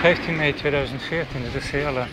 15 mei 2014, het is heel eh,